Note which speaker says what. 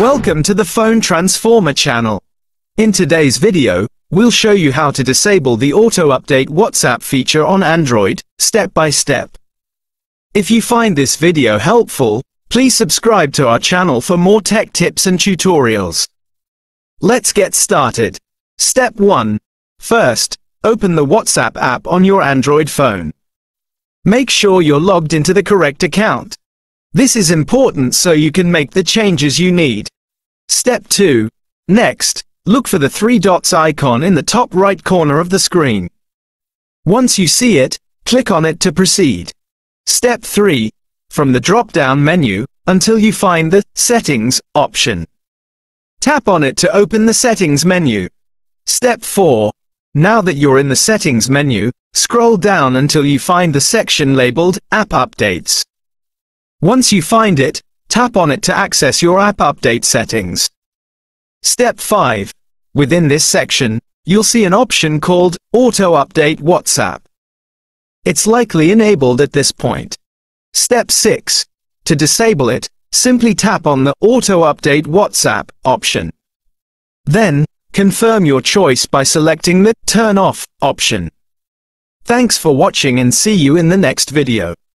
Speaker 1: Welcome to the Phone Transformer channel. In today's video, we'll show you how to disable the auto-update WhatsApp feature on Android, step by step. If you find this video helpful, please subscribe to our channel for more tech tips and tutorials. Let's get started. Step 1. First, open the WhatsApp app on your Android phone. Make sure you're logged into the correct account. This is important so you can make the changes you need. Step 2. Next, look for the three dots icon in the top right corner of the screen. Once you see it, click on it to proceed. Step 3. From the drop-down menu, until you find the Settings option. Tap on it to open the Settings menu. Step 4. Now that you're in the Settings menu, scroll down until you find the section labeled App Updates. Once you find it, tap on it to access your app update settings. Step 5. Within this section, you'll see an option called Auto Update WhatsApp. It's likely enabled at this point. Step 6. To disable it, simply tap on the Auto Update WhatsApp option. Then, confirm your choice by selecting the Turn Off option. Thanks for watching and see you in the next video.